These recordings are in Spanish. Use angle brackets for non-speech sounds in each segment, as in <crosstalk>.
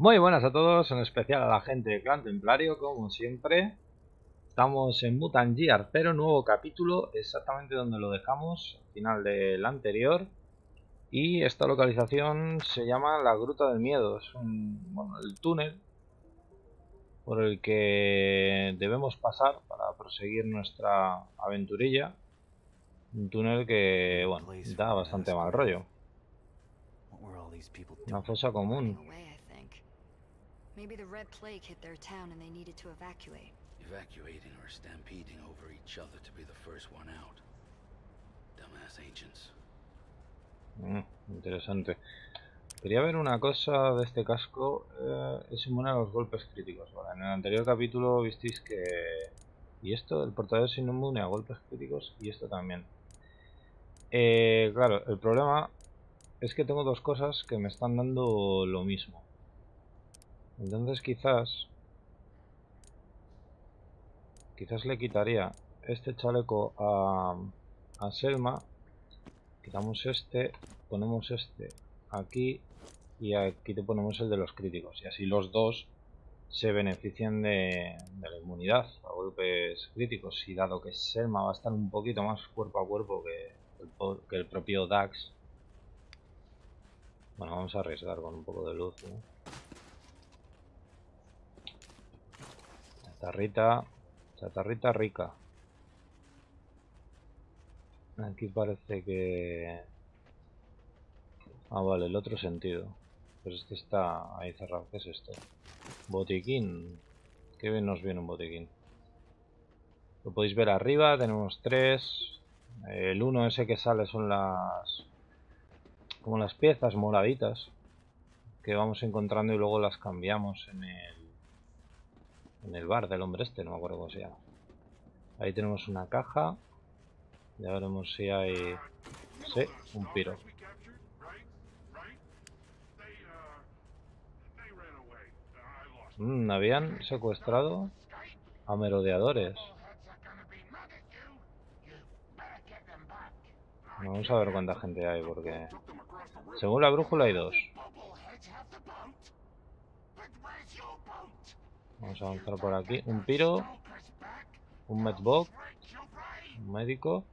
Muy buenas a todos, en especial a la gente de Clan Templario, como siempre. Estamos en Mutant Gear 0, nuevo capítulo, exactamente donde lo dejamos, al final del anterior. Y esta localización se llama la Gruta del Miedo, es un, bueno, el túnel por el que debemos pasar para proseguir nuestra aventurilla. Un túnel que, bueno, da bastante mal rollo. Una fosa común. Maybe the Red Plague hit their town and they needed to evacuate. Evacuating or stampeding over each other to be the first one out. Dumbass ancients. Mm, interesante. Quería ver una cosa de este casco. Eh, es inmune a los golpes críticos. Vale, en el anterior capítulo visteis que... Y esto, el portador es inmune a golpes críticos y esto también. Eh, claro, el problema es que tengo dos cosas que me están dando lo mismo. Entonces quizás... Quizás le quitaría este chaleco a, a Selma. Quitamos este, ponemos este aquí y aquí te ponemos el de los críticos. Y así los dos se benefician de, la inmunidad a golpes críticos. Y dado que Selma va a estar un poquito más cuerpo a cuerpo que el, propio Dax. Bueno, vamos a arriesgar con un poco de luz. Chatarrita. Chatarrita rica. Aquí parece que... Ah, vale, el otro sentido. Pero este está ahí cerrado. ¿Qué es esto? Botiquín. Qué bien nos viene un botiquín. Lo podéis ver arriba. Tenemos tres. El uno ese que sale son las... Como las piezas moraditas. Que vamos encontrando y luego las cambiamos en el en el bar del hombre este, no me acuerdo cómo se llama. Ahí tenemos una caja. Ya veremos si hay... Sí, un piro. Mm, habían secuestrado a merodeadores. Vamos a ver cuánta gente hay, porque... Según la brújula hay dos. Vamos a avanzar por aquí. Un piro. Un medbog. Un médico.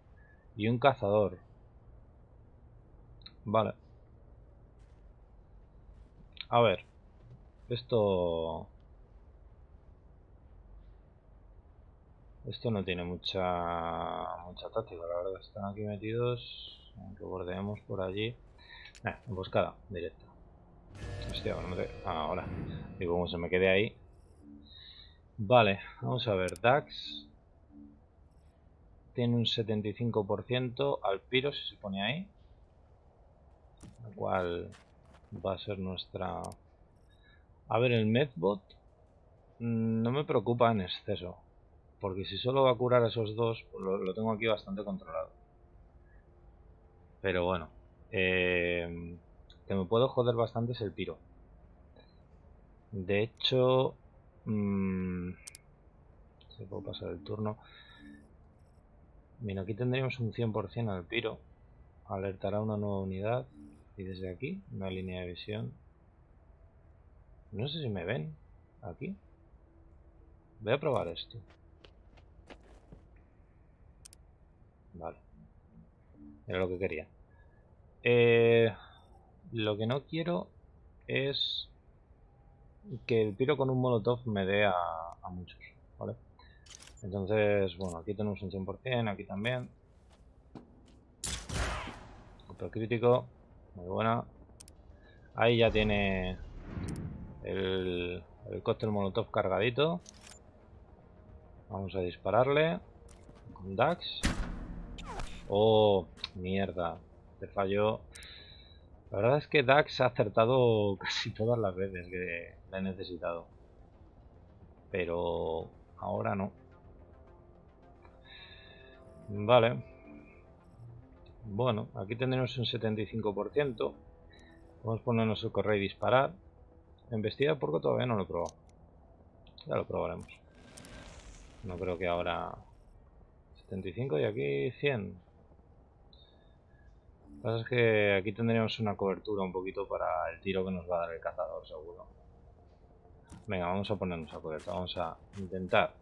Y un cazador. Vale. A ver. Esto... Esto no tiene mucha mucha táctica, la verdad. Están aquí metidos. Aunque bordeemos por allí. Eh, emboscada, directa. Hostia, bueno, ah, ahora. Digo, como se me quede ahí, Vale, vamos a ver, Dax tiene un 75% al piro si se pone ahí, lo cual va a ser nuestra... A ver, el Medbot mm, no me preocupa en exceso, porque si solo va a curar a esos dos, pues lo, tengo aquí bastante controlado. Pero bueno, eh, que me puedo joder bastante es el piro. De hecho, Mmm, se puede pasar el turno. Mira, aquí tendríamos un 100% al piro. Alertará una nueva unidad. Y desde aquí, una línea de visión. No sé si me ven aquí. Voy a probar esto. Vale. Era lo que quería. Eh, lo que no quiero es que el tiro con un molotov me dé a, muchos, ¿vale? Entonces, bueno, aquí tenemos un 100%, aquí también. Otro crítico, muy buena. Ahí ya tiene el, el cóctel molotov cargadito. Vamos a dispararle con Dax. Oh, mierda, te falló. La verdad es que Dax ha acertado <laughs> casi todas las veces que la he necesitado. Pero ahora no. Vale. Bueno, aquí tendremos un 75%. Vamos a ponernos el correo y disparar. Investigar porque todavía no lo he probado. Ya lo probaremos. No creo que ahora... 75 y aquí 100. Lo que pasa es que aquí tendríamos una cobertura un poquito para el tiro que nos va a dar el cazador, seguro. Venga, vamos a ponernos a cubierta. Vamos a intentar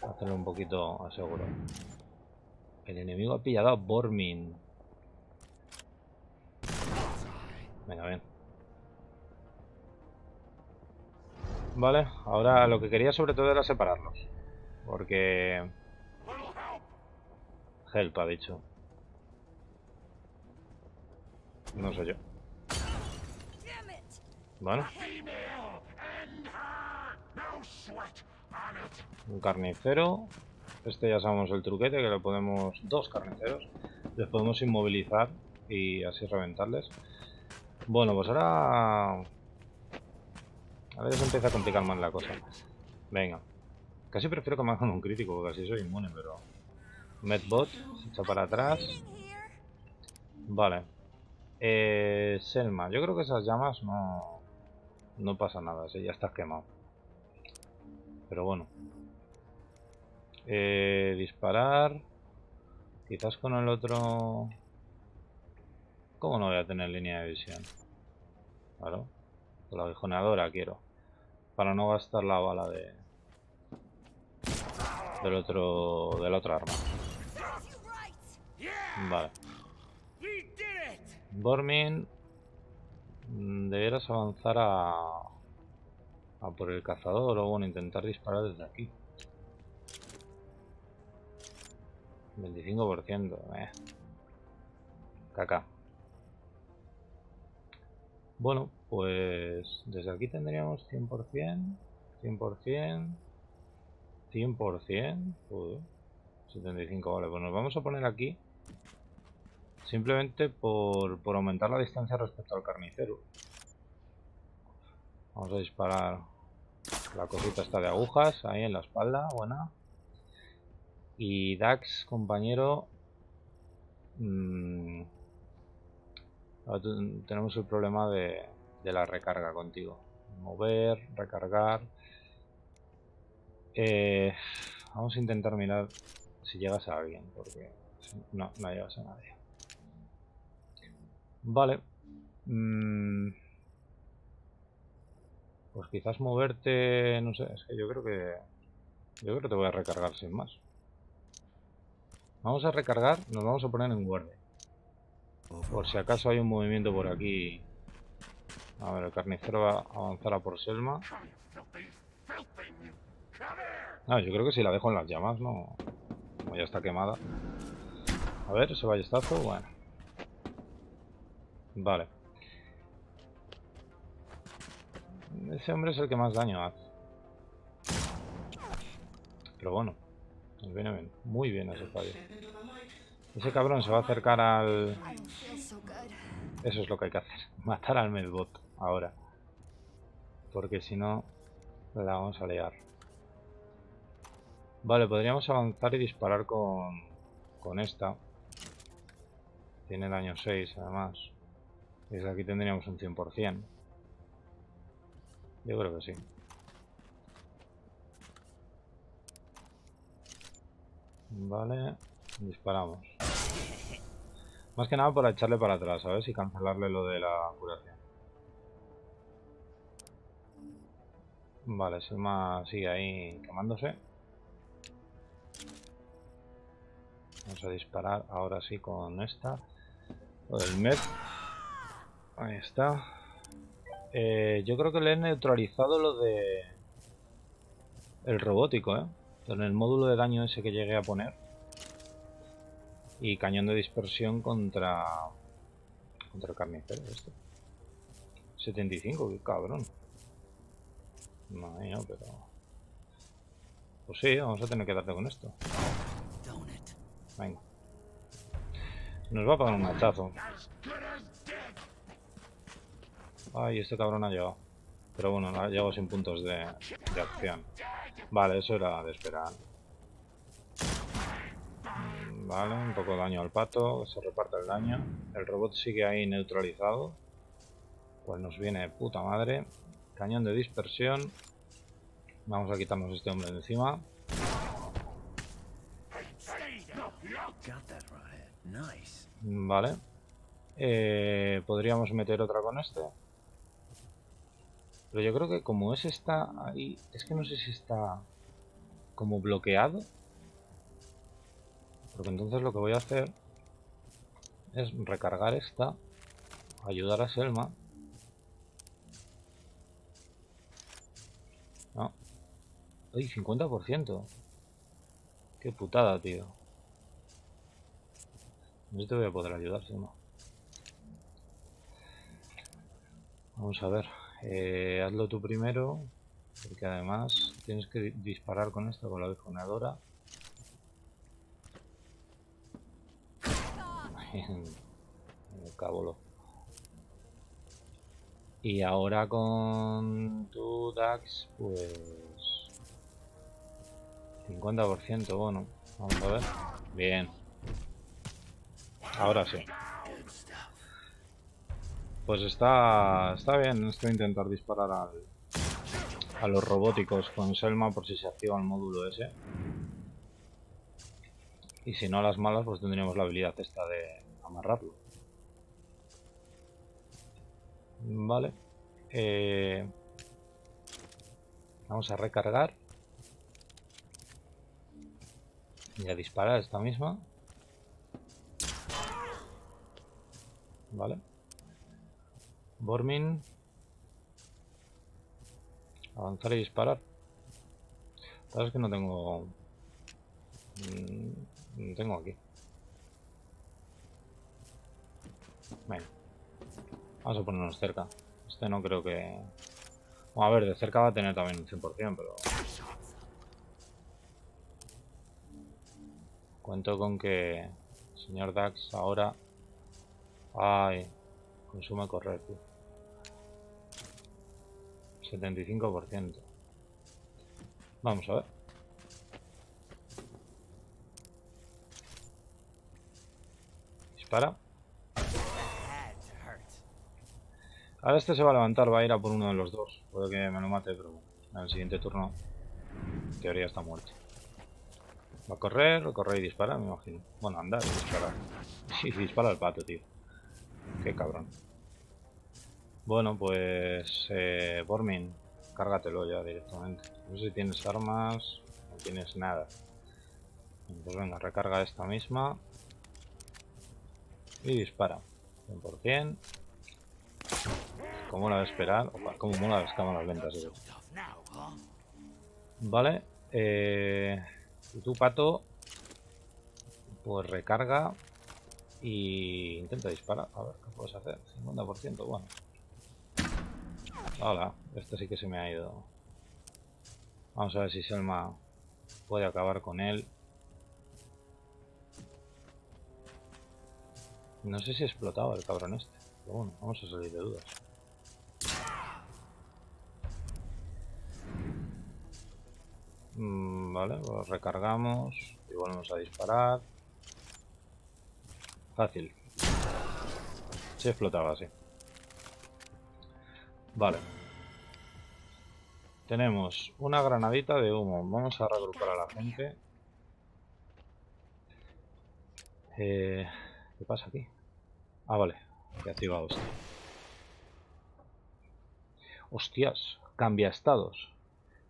hacerlo un poquito aseguro. El enemigo ha pillado a Bormin. Venga, bien. Vale, ahora lo que quería sobre todo era separarlos. Porque... Help ha dicho. No sé yo. Bueno. Un carnicero. Este ya sabemos el truquete, que le podemos... Dos carniceros. Les podemos inmovilizar y así reventarles. Bueno, pues ahora... A ver, se empieza a complicar más la cosa. Venga. Casi prefiero que me hagan un crítico, porque así soy inmune, pero... Medbot, se echa para atrás. Vale. Eh, Selma, yo creo que esas llamas no... No pasa nada, si ya estás quemado. Pero bueno. Eh, disparar. Quizás con el otro... ¿Cómo no voy a tener línea de visión? Claro. Con la aguijoneadora quiero. Para no gastar la bala de... Del otro... Del otro arma. Vale. Bormin... Mm, deberás avanzar a... A por el cazador o bueno, intentar disparar desde aquí. 25%, eh. Caca. Bueno, pues desde aquí tendríamos 100%, 100%, 100%, 75, vale, pues nos vamos a poner aquí simplemente por, por aumentar la distancia respecto al carnicero. Vamos a disparar la cosita esta de agujas ahí en la espalda, buena. Y Dax, compañero, mmm, tenemos el problema de, la recarga contigo. Mover, recargar. Eh, vamos a intentar mirar si llegas a alguien, porque no, no llegas a nadie. Vale. Mm, pues quizás moverte, no sé, es que yo creo que... Yo creo que te voy a recargar sin más. Vamos a recargar, nos vamos a poner en guardia. Por si acaso hay un movimiento por aquí. A ver, el carnicero va a avanzar a por Selma. Ah, yo creo que si la dejo en las llamas, no. Como ya está quemada. A ver, ese ballestazo, bueno. Vale. Ese hombre es el que más daño hace. Pero bueno, nos viene bien. Muy bien ese fallo. Ese cabrón se va a acercar al... Eso es lo que hay que hacer. <laughs> Matar al Medbot ahora. Porque si no, la vamos a liar. Vale, podríamos avanzar y disparar con, con esta. Tiene daño 6 además. Desde aquí tendríamos un 100%. Yo creo que sí. Vale, disparamos. Más que nada para echarle para atrás, ¿sabes? Y cancelarle lo de la curación. Vale, Selma sigue ahí quemándose. Vamos a disparar ahora sí con esta. Lo del med. Ahí está. Eh, yo creo que le he neutralizado lo de... El robótico, ¿eh? En el módulo de daño ese que llegué a poner. Y cañón de dispersión contra... Contra el carnicero este. 75, qué cabrón. No, pero... Pues sí, vamos a tener que darle con esto. Venga. Nos va a pagar un hachazo. Ay, este cabrón ha llegado. Pero bueno, ha llegado sin puntos de, de acción. Vale, eso era de esperar. Vale, un poco de daño al pato, se reparte el daño. El robot sigue ahí neutralizado. Pues nos viene puta madre. Cañón de dispersión. Vamos a quitarnos este hombre de encima. Vale. Eh, Podríamos meter otra con este. Pero yo creo que como ese está ahí... Es que no sé si está como bloqueado. Porque entonces lo que voy a hacer es recargar esta, ayudar a Selma. No. ¡Ay, 50%! ¡Qué putada, tío! No te voy a poder ayudar, Selma. Vamos a ver. Eh, hazlo tú primero. Porque además tienes que disparar con esto, con la bijonadora. <laughs> cabolo. Y ahora con tu DAX, pues... 50%, bueno. Vamos a ver. Bien. Ahora sí. Pues está, está bien esto intentar disparar al, a los robóticos con Selma por si se activa el módulo ese. Y si no a las malas, pues tendríamos la habilidad esta de amarrarlo. Vale. Eh, vamos a recargar. Y a disparar esta misma. Vale. Bormin. Avanzar y disparar. Sabes que no tengo... Mm, no tengo aquí. Venga. Vamos a ponernos cerca. Este no creo que... a ver, de cerca va a tener también un 100%, pero... Cuento con que... señor Dax ahora... Ay... Consume correr, tío. 75%. Vamos a ver. Dispara. Ahora este se va a levantar, va a ir a por uno de los dos. Puede que me lo mate, pero en el siguiente turno, en teoría está muerto. Va a correr, correr y disparar, me imagino. Bueno, andar y disparar. <laughs> Sí, dispara el pato, tío. Qué cabrón. Bueno, pues... Eh, Bormin, cárgatelo ya directamente. No sé si tienes armas, no tienes nada. Pues venga, recarga esta misma. Y dispara. 100%. Como la de esperar. Como mola las cámaras lentas. Vale. Eh, y tu pato. Pues recarga. Y intenta disparar. A ver qué puedes hacer. 50%. Bueno. Hola, este sí que se me ha ido. Vamos a ver si Selma puede acabar con él. No sé si explotaba el cabrón este. Pero bueno, vamos a salir de dudas. Mm, vale, pues recargamos y volvemos a disparar. Fácil. Se explotaba, sí. Vale. Tenemos una granadita de humo. Vamos a reagrupar a la gente. Eh, ¿Qué pasa aquí? Ah, vale. He activado esto. Hostias. Cambia estados.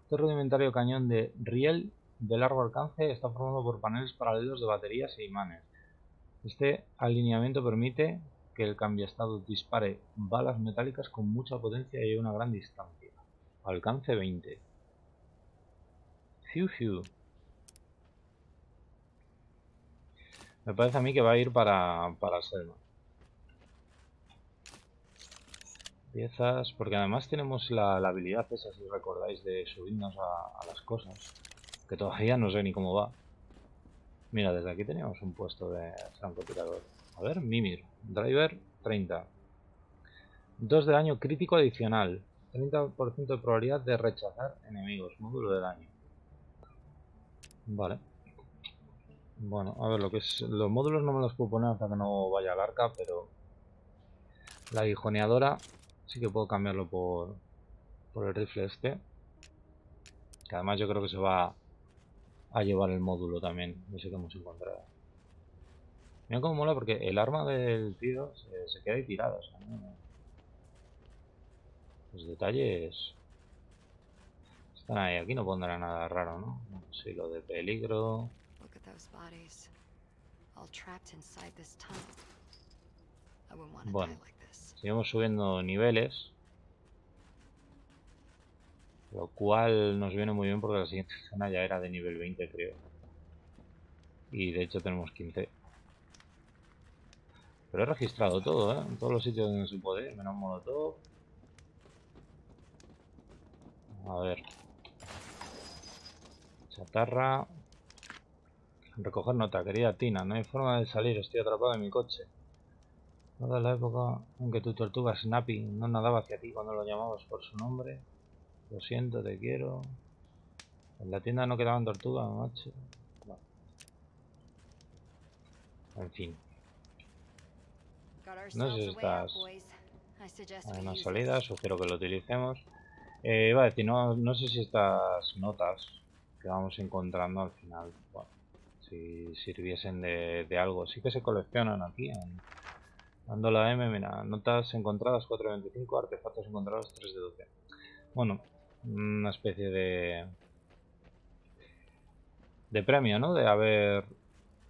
Este rudimentario cañón de riel de largo alcance está formado por paneles paralelos de baterías e imanes. Este alineamiento permite que el estado dispare balas metálicas con mucha potencia y una gran distancia. Alcance 20. Fiu, fiu. Me parece a mí que va a ir para, para Selma. Piezas, porque además tenemos la, habilidad esa, si recordáis, de subirnos a, a, las cosas. Que todavía no sé ni cómo va. Mira, desde aquí teníamos un puesto de francotirador. A ver, Mimir. Driver 30. 2 de daño crítico adicional. 30% de probabilidad de rechazar enemigos. Módulo de daño. Vale. Bueno, a ver, lo que es... Los módulos no me los puedo poner hasta que no vaya al arca, pero... La guijoneadora sí que puedo cambiarlo por... Por el rifle este. Que además yo creo que se va a llevar el módulo también. No sé qué hemos encontrado. Mira cómo mola porque el arma del tío se, queda ahí tirada. Los detalles están ahí. Aquí no pondrá nada raro, ¿no? Sí, lo de peligro. Look at those bodies. All trapped inside this tunnel. I wouldn't want to Bueno. die like this. Seguimos subiendo niveles. Lo cual nos viene muy bien porque la siguiente <laughs> zona ya era de nivel 20, creo. Y de hecho tenemos 15. Pero he registrado todo, ¿eh? En todos los sitios donde se puede. Menos molotov. A ver. Chatarra. Recoger nota, querida Tina. No hay forma de salir, estoy atrapado en mi coche. Toda la época en que tu tortuga Snappy no nadaba hacia ti cuando lo llamabas por su nombre. Lo siento, te quiero. En la tienda no quedaban tortugas, macho. Bueno. En fin, No sé si estás- una salida, sugiero que lo utilicemos. Eh, iba a decir, no, no sé si estas notas que vamos encontrando al final, bueno, si sirviesen de, de algo. Sí que se coleccionan aquí en dando la M, mira, notas encontradas 4 de 25, artefactos encontrados 3 de 12. Bueno, una especie de de premio, ¿no? De haber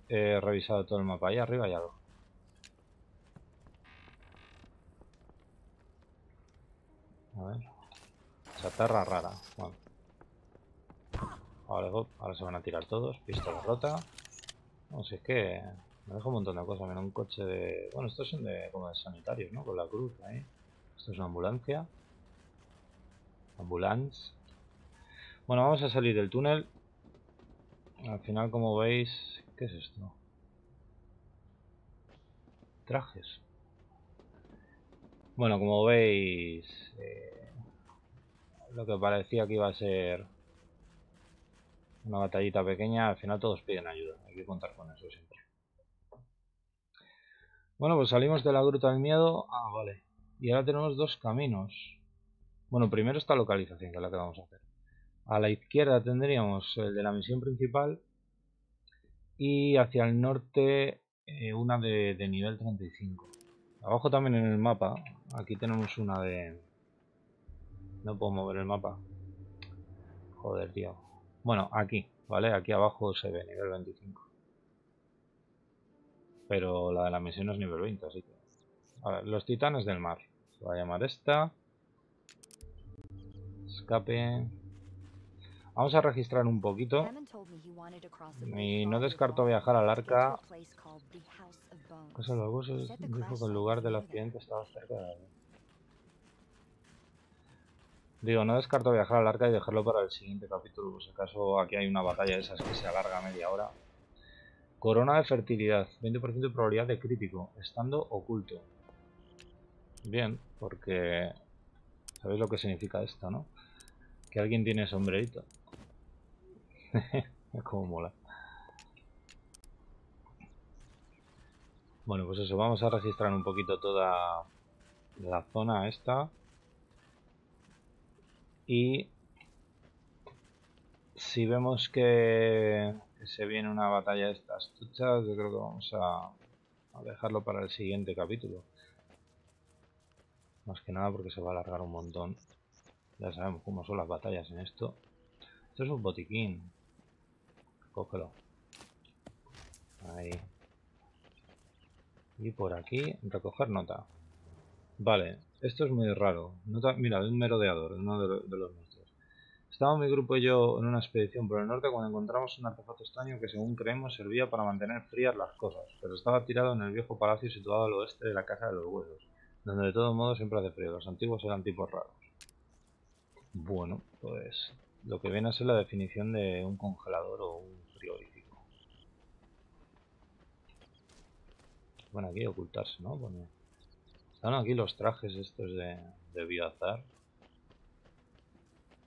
eh, revisado todo el mapa. Ahí arriba hay algo. A ver. Chatarra rara. Bueno. Ahora, se van a tirar todos. Pistola rota. No sé, es que me deja un montón de cosas. Mira, un coche de... Bueno, estos son de como de sanitarios, ¿no? Con la cruz ahí. Esto es una ambulancia. Ambulance. Bueno, vamos a salir del túnel. Al final, como veis... ¿Qué es esto? Trajes. Bueno, como veis... eh, lo que parecía que iba a ser una batallita pequeña, al final todos piden ayuda. Hay que contar con eso siempre. Bueno, pues salimos de la Gruta del Miedo. Ah, vale. Y ahora tenemos dos caminos. Bueno, primero esta localización, que es la que vamos a hacer. A la izquierda tendríamos el de la misión principal. Y hacia el norte eh, una de, de nivel 35. Abajo también en el mapa. Aquí tenemos una de... No puedo mover el mapa. Joder, tío. Bueno, aquí, ¿vale? Aquí abajo se ve nivel 25. Pero la de la misión es nivel 20, así que... A ver, los titanes del mar. Se va a llamar esta. Escape. Vamos a registrar un poquito. Y no descarto viajar al arca. Cosa huesos Said the dijo que el lugar del accidente estaba cerca de la... Digo, no descarto viajar al arca y dejarlo para el siguiente capítulo, por si acaso aquí hay una batalla de esas que se alarga media hora. Corona de fertilidad, 20% de probabilidad de crítico, estando oculto. Bien, porque... ¿Sabéis lo que significa esto, no? Que alguien tiene sombrerito. <laughs> Como mola. Bueno, pues eso, vamos a registrar un poquito toda la zona esta. Y si vemos que, se viene una batalla de estas tuchas, yo creo que vamos a dejarlo para el siguiente capítulo. Más que nada porque se va a alargar un montón. Ya sabemos cómo son las batallas en esto. Esto es un botiquín. Cógelo. Ahí. Y por aquí, recoger nota. Vale, esto es muy raro. Nota, mira, un merodeador, uno de, lo- de los nuestros. Estaba mi grupo y yo en una expedición por el norte cuando encontramos un artefacto extraño que según creemos servía para mantener frías las cosas, pero estaba tirado en el viejo palacio situado al oeste de la Casa de los Huesos, donde de todo modo siempre hace frío. Los antiguos eran tipos raros. Bueno, pues lo que viene a ser la definición de un congelador o un frigorífico. Bueno, aquí ocultarse, ¿no? Pone- Están aquí los trajes estos de, de.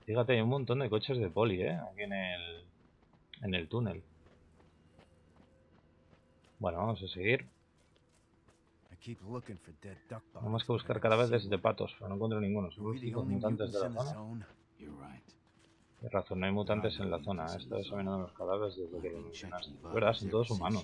Fíjate, hay un montón de coches de poli, ¿eh? Aquí en el, en el túnel. Bueno, vamos a seguir. Tenemos que buscar cadáveres de patos, pero no encuentro ninguno. Son los mutantes de la zona. Tienes razón, no hay mutantes en la zona. ¿eh? Esto examinando los cadáveres desde que lo mencionaste. Es verdad, son todos humanos.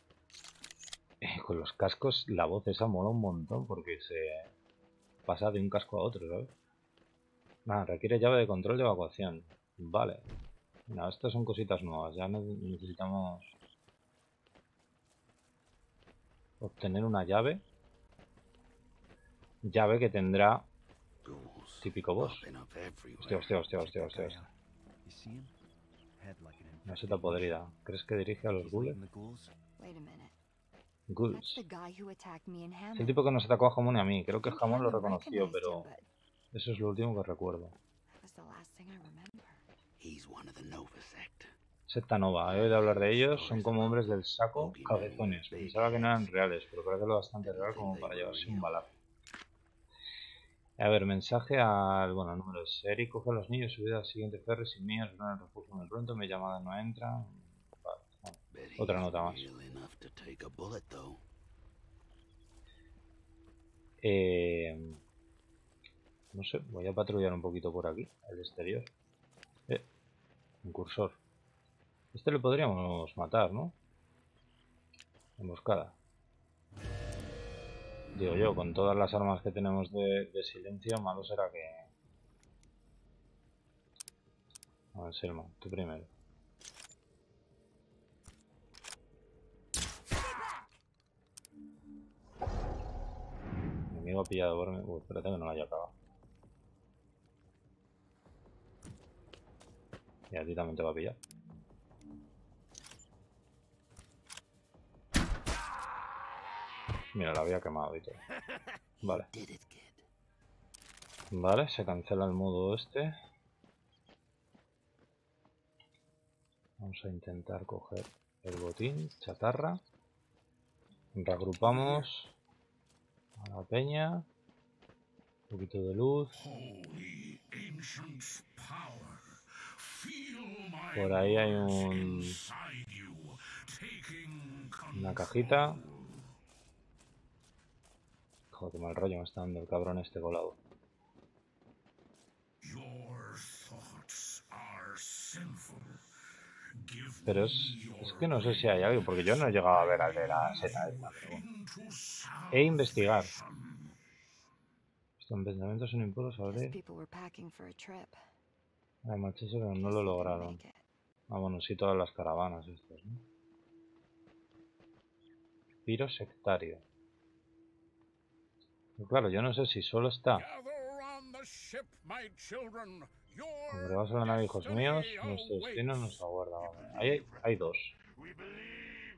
con los cascos la voz esa mola un montón porque se pasa de un casco a otro, ¿sabes? Nada, requiere llave de control de evacuación. Vale. Nada, estas son cositas nuevas. Ya ne- necesitamos obtener una llave. Llave que tendrá Ghouls típico boss. Hostia, hostia, hostia, hostia, hostia. hostia. Una seta podrida. ¿Crees que dirige a los ghouls? Es el tipo que nos atacó a Jamón y a mí. Creo que Jamón lo reconoció, pero eso es lo último que recuerdo. Secta Nova, he oído hablar de ellos, son como hombres del saco, cabezones. Pensaba que no eran reales, pero parece lo bastante real como para llevarse un balazo. A ver, mensaje al, bueno, número de serie, coge a los niños, subida al siguiente ferry sin mí, os el refugio muy pronto, mi llamada no entra. Vale, Otra nota más. Real enough to take a bullet, though. Eh, no sé, voy a patrullar un poquito por aquí, el exterior. Eh, un cursor. Este le podríamos matar, ¿no? Emboscada. Digo yo, con todas las armas que tenemos de, de silencio, malo será que... A ver, Selma, tú primero. Ha pillado por mí. Uy, espérate que no lo haya acabado. Y a ti también te va a pillar. Mira, la había quemado y todo. Vale. Vale, se cancela el modo este. Vamos a intentar coger el botín, chatarra. Reagrupamos a la peña. Un poquito de luz. Por ahí hay un- una cajita. Joder, qué mal rollo me está dando el cabrón este colado. Pero es que no sé si hay algo, porque yo no he llegado a ver al de la seta esta, pero bueno. E investigar. Estos pensamientos son impuros a abrir. macho, eso que no lo lograron. Ah, bueno, sí, todas las caravanas estas, ¿no? Piro sectario. Pero claro, yo no sé si solo está. Your Congregaos a la nave, hijos míos. Nuestro destino nos aguarda. Ahí hay, hay dos.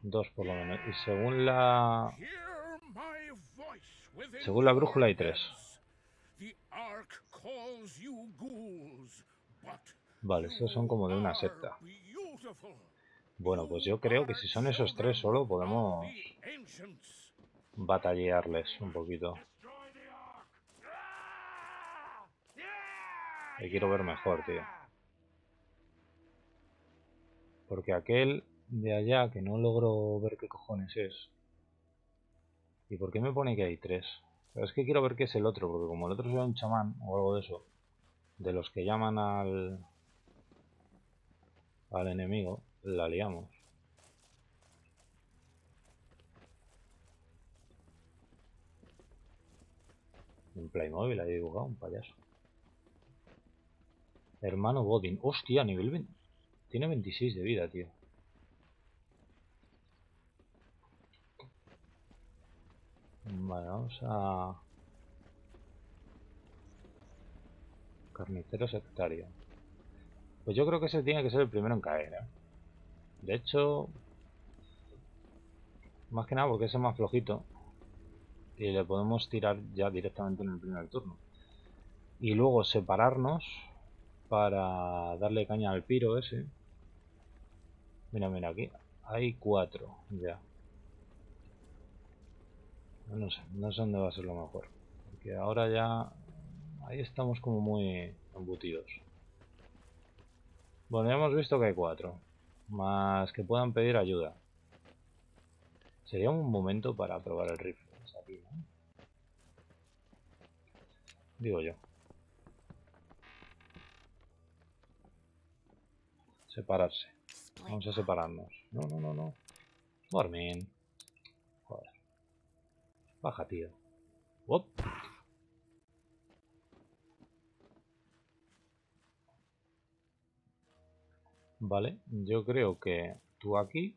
Dos por lo menos. Y según la... Según la brújula hay tres. Vale, estos son como de una secta. Bueno, pues yo creo que si son esos tres solo podemos batallarles un poquito. Que quiero ver mejor, tío. Porque aquel de allá que no logro ver qué cojones es. ¿Y por qué me pone que hay tres? Es que quiero ver qué es el otro, porque como el otro sea un chamán o algo de eso, de los que llaman al al enemigo, la liamos. Un Playmobil ahí dibujado, un payaso. Hermano Godin. Hostia, nivel 20. Tiene 26 de vida, tío. Vale, vamos a... Carnicero sectario. Pues yo creo que ese tiene que ser el primero en caer, ¿eh? De hecho... Más que nada porque ese es más flojito. Y le podemos tirar ya directamente en el primer turno. Y luego separarnos para darle caña al piro ese. Mira, mira, aquí hay cuatro ya. No sé, no sé dónde va a ser lo mejor. Porque ahora ya... Ahí estamos como muy embutidos. Bueno, ya hemos visto que hay cuatro. Más que puedan pedir ayuda. Sería un momento para probar el rifle. Aquí, ¿no? Digo yo. Separarse. Vamos a separarnos. No, no, no, no. Dormin. Joder. Baja, tío. Op. Vale, yo creo que tú aquí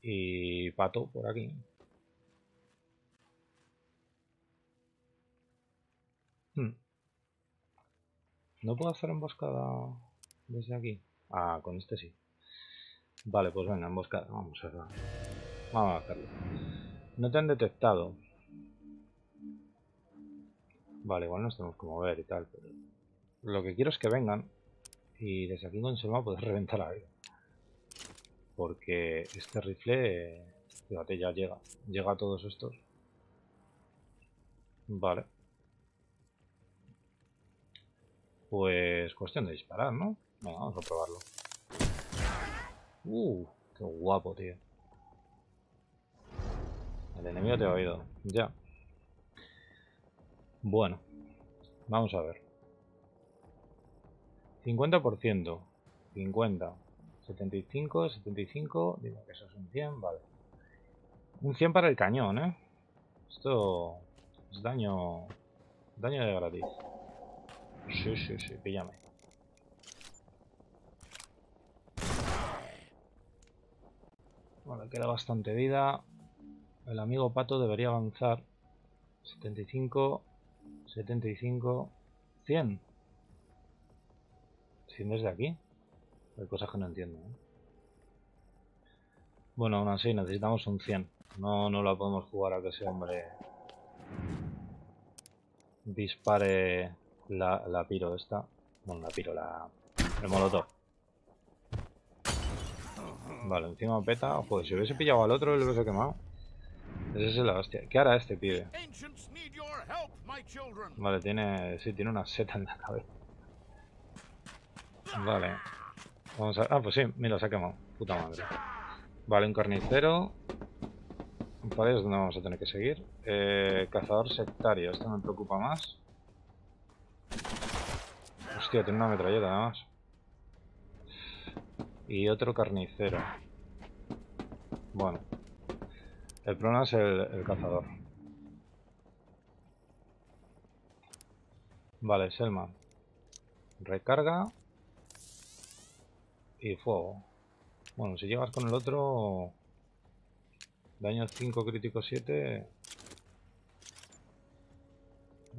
y Pato por aquí. Hmm. ¿No puedo hacer emboscada desde aquí? Ah, con este sí. Vale, pues venga, emboscada. Vamos a. Vamos a hacerlo. No te han detectado. Vale, igual nos tenemos que mover y tal, pero... Lo que quiero es que vengan y desde aquí con Selma poder <laughs> reventar a él. Porque este rifle, fíjate, ya llega. Llega a todos estos. Vale. Pues cuestión de disparar, ¿no? Venga, vamos a probarlo. Uh, qué guapo, tío. El enemigo te ha oído. Ya. Bueno. Vamos a ver. 50%. 50. 75, 75. Digo que eso es un 100, vale. Un 100 para el cañón, ¿eh? Esto es daño... Daño de gratis. Sí, sí, sí, píllame. Vale, queda bastante vida. El amigo pato debería avanzar. 75, 75, 100. 100 desde aquí. Hay cosas que no entiendo. ¿eh? Bueno, aún así necesitamos un 100. No, no la podemos jugar a que ese hombre dispare la, la piro esta. Bueno, la piro, la, el molotov. Vale, encima peta. Joder, si hubiese pillado al otro, le hubiese quemado. Ese es la hostia. ¿Qué hará este pibe? Vale, tiene. Sí, tiene una seta en la cabeza. Vale. Vamos a. Ah, pues sí, mira, se ha quemado. Puta madre. Vale, un carnicero. Vale, es donde vamos a tener que seguir. Eh, cazador sectario, esto me preocupa más. Hostia, tiene una metralleta nada más. Y otro carnicero. Bueno. El problema es el, el cazador. Vale, Selma. Recarga. Y fuego. Bueno, si llegas con el otro... Daño 5, crítico 7...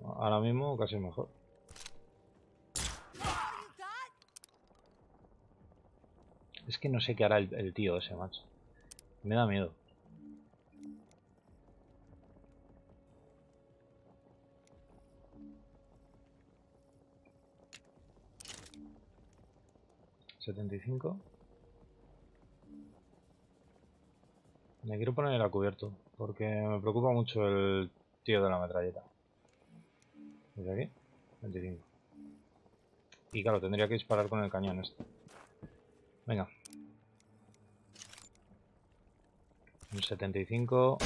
Ahora mismo casi mejor. Es que no sé qué hará el, tío ese, macho. Me da miedo. ¿75? Me quiero poner a cubierto, porque me preocupa mucho el tío de la metralleta. ¿Desde aquí? 25. Y claro, tendría que disparar con el cañón este. Venga. Un 75.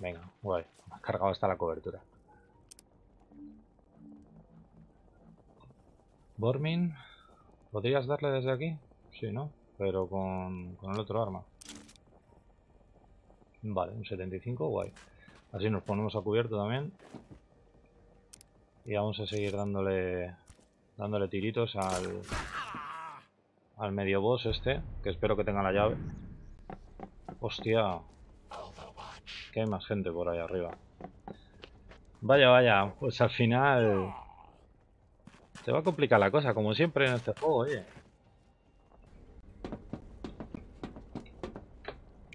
Venga, guay. Me ha cargado hasta la cobertura. Bormin. ¿Podrías darle desde aquí? Sí, ¿no? Pero con, con el otro arma. Vale, un 75, guay. Así nos ponemos a cubierto también. Y vamos a seguir dándole dándole tiritos al al medio boss este, que espero que tenga la llave. Hostia. Que hay más gente por ahí arriba. Vaya, vaya, pues al final se va a complicar la cosa, como siempre en este juego, oye.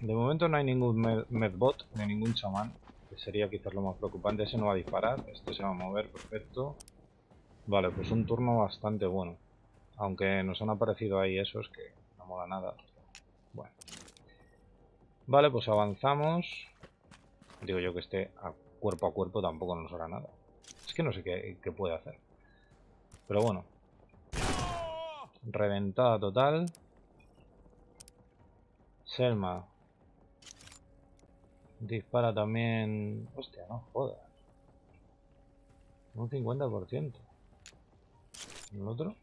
De momento no hay ningún med- medbot ni ningún chamán, que sería quizás lo más preocupante. Ese no va a disparar, este se va a mover, perfecto. Vale, pues un turno bastante bueno. Aunque nos han aparecido ahí esos que no mola nada. Bueno. Vale, pues avanzamos. Digo yo que esté a cuerpo a cuerpo tampoco nos hará nada. Es que no sé qué, qué puede hacer. Pero bueno, reventada total. Selma. Dispara también... Hostia, no jodas. Un 50%. ¿El otro?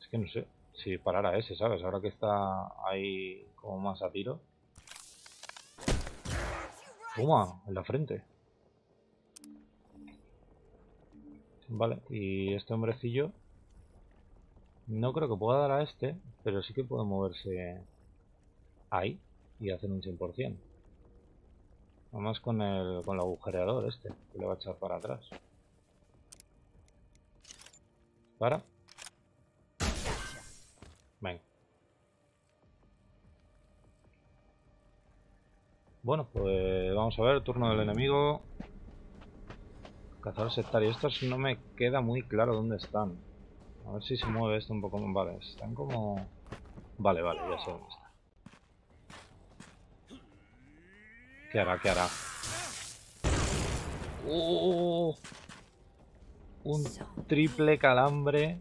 Es que no sé si disparar a ese, ¿sabes? Ahora que está ahí como más a tiro. Toma, en la frente. Vale, y este hombrecillo no creo que pueda dar a este, pero sí que puede moverse ahí y hacer un 100%. Además con el, con el agujereador este, que le va a echar para atrás. Para. Venga. Bueno, pues vamos a ver, turno del enemigo. Cazador sectario. Estos no me queda muy claro dónde están. A ver si se mueve esto un poco. Vale, están como... Vale, vale, ya sé dónde está. ¿Qué hará? ¿Qué hará? ¡Oh! Un triple calambre.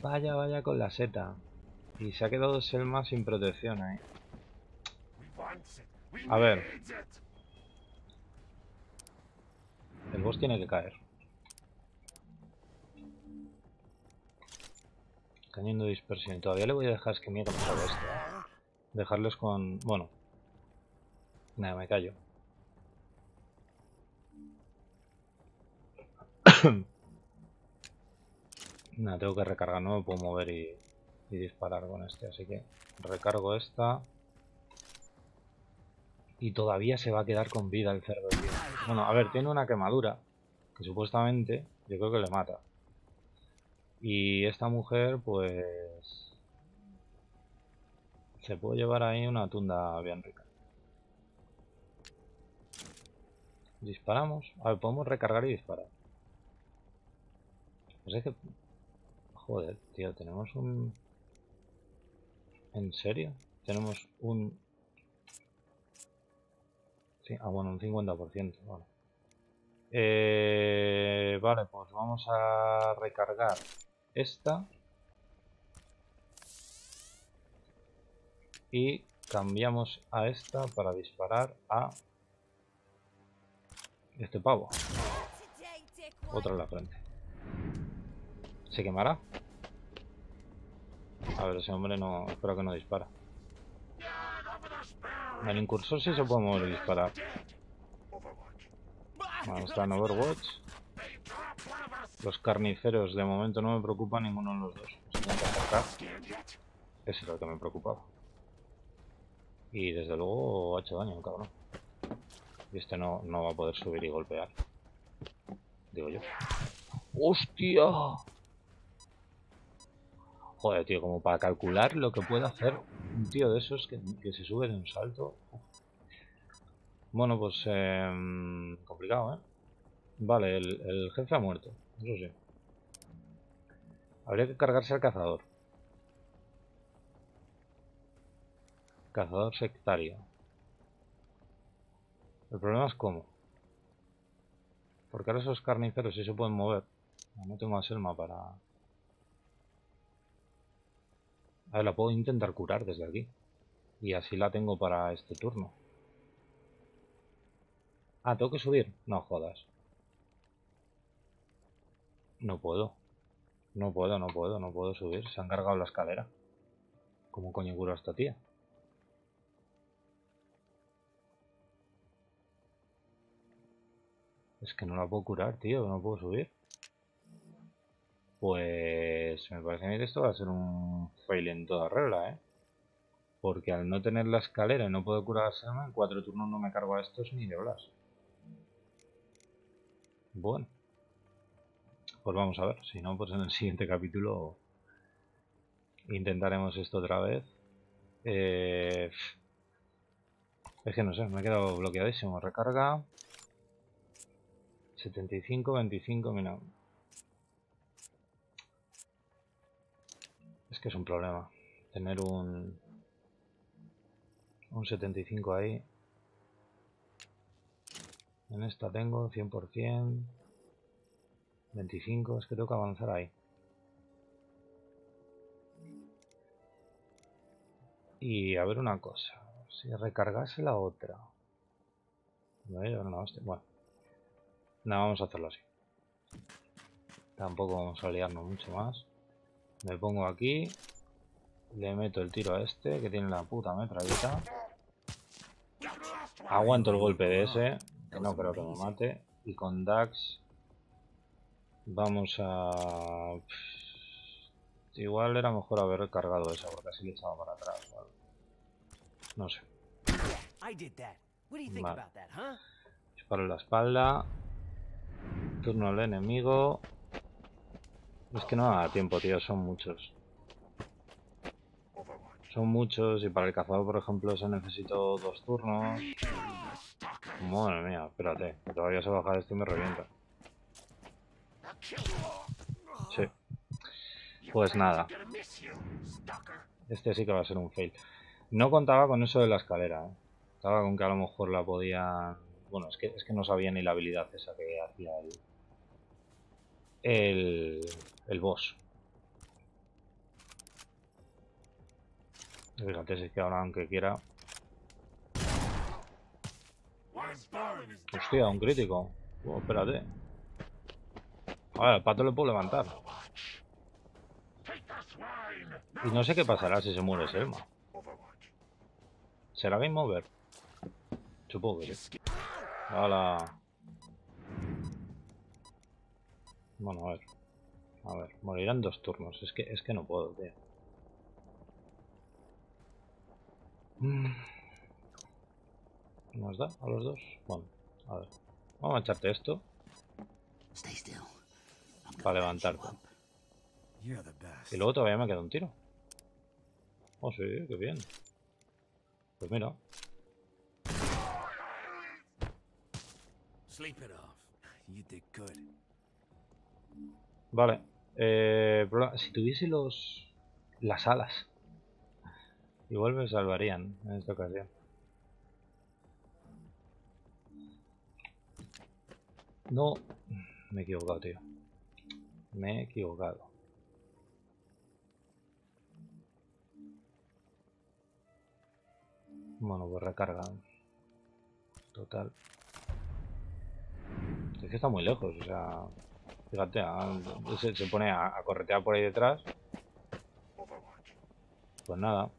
Vaya, vaya con la seta. Y se ha quedado Selma sin protección ahí. A ver. El boss tiene que caer. Cañón de dispersión. Todavía le voy a dejar es que miedo todo esto. ¿eh? Dejarles con... Bueno. Nada, me callo. <coughs> <coughs> <coughs> Nada, tengo que recargar, no me puedo mover y, y disparar con este, así que recargo esta. Y todavía se va a quedar con vida el cerdo, tío. Bueno, a ver, tiene una quemadura, que supuestamente yo creo que le mata. Y esta mujer, pues... Se puede llevar ahí una tunda bien rica. Disparamos. A ver, podemos recargar y disparar. Pues es que... Joder, tío, tenemos un... ¿En serio? Tenemos un... Sí, ah, bueno, un 50%. Vale. Eh, vale, pues vamos a recargar esta. Y cambiamos a esta para disparar a este pavo. Otra en la frente. ¿Se quemará? A ver, ese hombre no... Espero que no dispara. El incursor sí se puede mover y disparar. Vamos está en Overwatch. Los carniceros de momento no me preocupan ninguno de los dos. Se. Ese es lo que me preocupaba. Y desde luego ha hecho daño, cabrón. Y este no, no va a poder subir y golpear. Digo yo. ¡Hostia! Joder, tío, como para calcular lo que puede hacer un tío de esos que, se sube de un salto. Bueno, pues... Eh, complicado, ¿eh? Vale, el, jefe ha muerto. Eso sí. Habría que cargarse al cazador. Cazador sectario. El problema es cómo. Porque ahora esos carniceros sí se pueden mover. No tengo a Selma para... A ver, la puedo intentar curar desde aquí. Y así la tengo para este turno. Ah, ¿tengo que subir? No jodas. No puedo. No puedo, no puedo, no puedo subir. Se han cargado la escalera. ¿Cómo coño curo a esta tía? Es que no la puedo curar, tío. No puedo subir. Pues me parece que esto va a ser un fail en toda regla, ¿eh? Porque al no tener la escalera y no puedo curar a Selma, en cuatro turnos no me cargo a estos ni de olas. Bueno. Pues vamos a ver. Si no, pues en el siguiente capítulo intentaremos esto otra vez. Eh, es que no sé, me he quedado bloqueadísimo. Recarga. 75, 25, mira. Es que es un problema. Tener un... Un 75 ahí. En esta tengo 100%. 25, es que tengo que avanzar ahí. Y a ver una cosa. Si recargase la otra. No, no. Bueno. Nada, vamos a hacerlo así. Tampoco vamos a liarnos mucho más. Me pongo aquí. Le meto el tiro a este, que tiene la puta metralleta. Aguanto el golpe de ese, que no creo que me mate. Y con Dax vamos a... Igual era mejor haber cargado esa, porque así le echaba para atrás. ¿vale? No sé. Vale. Disparo en la espalda. Turno al enemigo. Es que no da tiempo, tío. Son muchos. Son muchos y para el cazador, por ejemplo, se necesito dos turnos. Madre mía, espérate. Todavía se baja esto y me revienta. Sí. Pues nada. Este sí que va a ser un fail. No contaba con eso de la escalera, ¿eh? Estaba con que a lo mejor la podía... Bueno, es que, es que no sabía ni la habilidad esa que hacía el... El, el boss. Fíjate, si es que ahora aunque quiera... Hostia, un crítico. Oh, espérate. A ver, el pato le puedo levantar. Y no sé qué pasará si se muere Selma. ¿Será Game Over? Supongo que sí. Hola. Bueno, a ver. A ver, morirán dos turnos. Es que, es que no puedo, tío. Mm. ¿Nos da a los dos? Bueno, a ver. Vamos a echarte esto Stay still. I'm para levantarte. Y luego todavía me queda un tiro. Oh, sí, qué bien. Pues mira, Sleep it off. You did good. Vale. Eh, si tuviese los las alas, igual me salvarían en esta ocasión. No, me he equivocado, tío. Me he equivocado. Bueno, pues recarga. Total. Es que está muy lejos, o sea... Fíjate, ah, se, se pone a, a corretear por ahí detrás. Pues nada.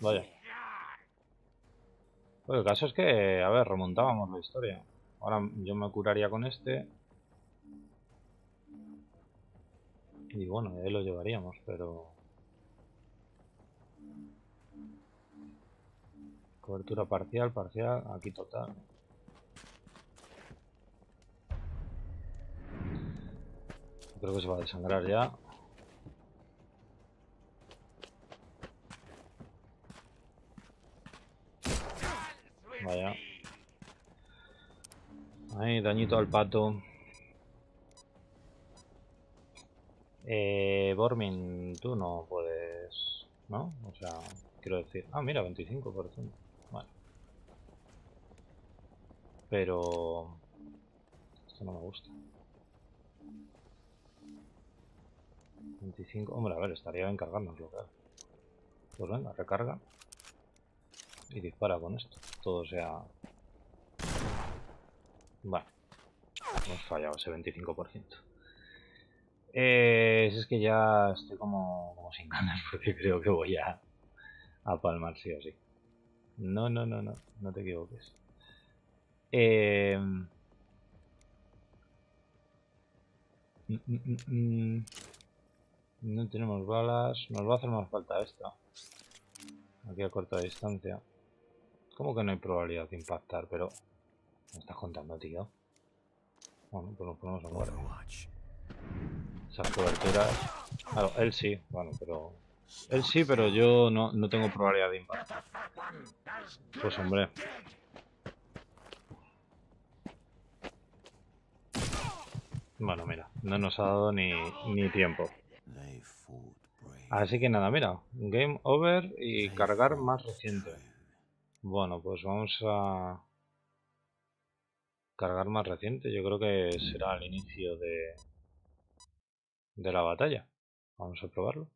Vaya. Pues el caso es que, a ver, remontábamos la historia. Ahora yo me curaría con este. Y bueno, ahí lo llevaríamos, pero... Cobertura parcial, parcial, aquí total. Creo que se va a desangrar ya. Vaya. Ahí, dañito al pato. Eh, Bormin, tú no puedes... ¿No? O sea, quiero decir... Ah, mira, 25%. Vale. Pero... Esto no me gusta. 25... Hombre, a ver, estaría bien cargárnoslo, claro. Pues venga, recarga. Y dispara con esto. Todo sea... Vale. Hemos fallado ese 25%. Eh, es que ya estoy como, como sin ganas <laughs> porque creo que voy a, a palmar sí o sí. No, no, no, no, no te equivoques. Mm. No tenemos balas. Nos va a hacer más falta esta. Aquí a corta distancia. ¿Cómo que no hay probabilidad de impactar? Pero... ¿Me estás contando, tío? Bueno, pues nos ponemos a muerte esas coberturas. Claro, él sí, bueno, pero... Él sí, pero yo no, no tengo probabilidad de impacto. Pues hombre. Bueno, mira, no nos ha dado ni, ni tiempo. Así que nada, mira, game over y cargar más reciente. Bueno, pues vamos a cargar más reciente. Yo creo que será al inicio de, de la batalla. Vamos a probarlo.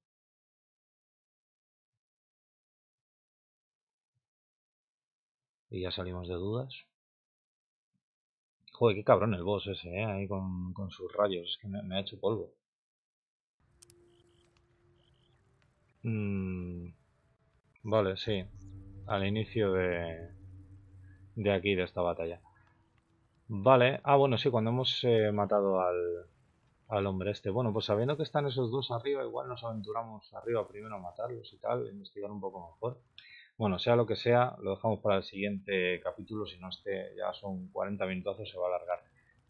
Y ya salimos de dudas. Joder, qué cabrón el boss ese, ¿eh? Ahí con, con sus rayos. Es que me, ha hecho polvo. Mm, Vale, sí. Al inicio de, de aquí, de esta batalla. Vale. Ah, bueno, sí, cuando hemos eh, matado al, al hombre este. Bueno, pues sabiendo que están esos dos arriba, igual nos aventuramos arriba primero a matarlos y tal, investigar un poco mejor. Bueno, sea lo que sea, lo dejamos para el siguiente capítulo, si no este ya son 40 minutazos, se va a alargar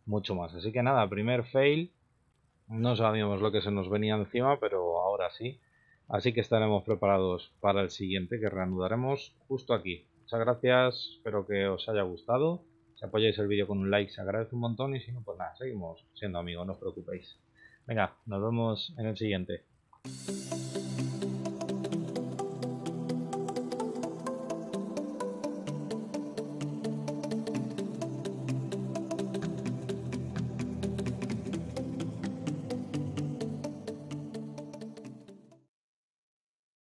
mucho más. Así que nada, primer fail. No sabíamos lo que se nos venía encima, pero ahora sí. Así que estaremos preparados para el siguiente que reanudaremos justo aquí. Muchas gracias, espero que os haya gustado. Si apoyáis el vídeo con un like se agradece un montón y si no, pues nada, seguimos siendo amigos, no os preocupéis. Venga, nos vemos en el siguiente.